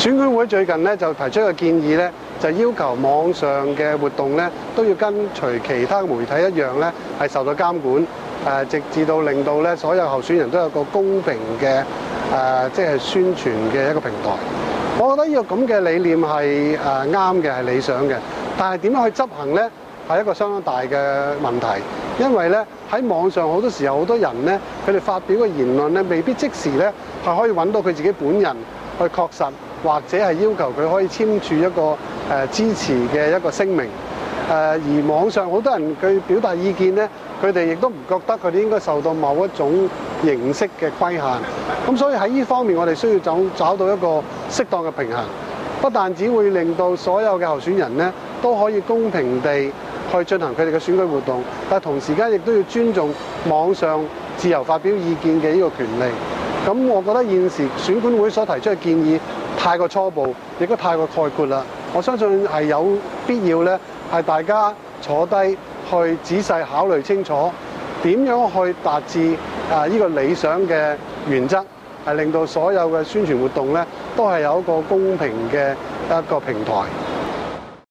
選管會最近咧就提出個建議咧，就要求網上嘅活動咧都要跟隨其他媒體一樣咧，係受到監管，誒、直至到令到咧所有候選人都有個公平嘅誒、即係宣傳嘅一個平台。我覺得呢個咁嘅理念係誒啱嘅，係理想嘅，但係點樣去執行咧，係一個相當大嘅問題，因為咧喺網上好多時候好多人咧，佢哋發表嘅言論咧，未必即時咧係可以揾到佢自己本人去確實。或者係要求佢可以簽署一個誒、支持嘅一個聲明。誒、而網上好多人佢表達意見咧，佢哋亦都唔覺得佢哋應該受到某一種形式嘅規限。咁所以喺呢方面，我哋需要找找到一個適當嘅平衡，不但只會令到所有嘅候選人咧都可以公平地去進行佢哋嘅選舉活動，但同時間亦都要尊重網上自由發表意見嘅呢個權利。咁我覺得現時選管會所提出嘅建議太過初步，亦都太過概括啦。我相信係有必要咧，係大家坐低去仔細考慮清楚，點樣去達至啊呢個理想嘅原則，係令到所有嘅宣傳活動咧都係有一個公平嘅一個平台。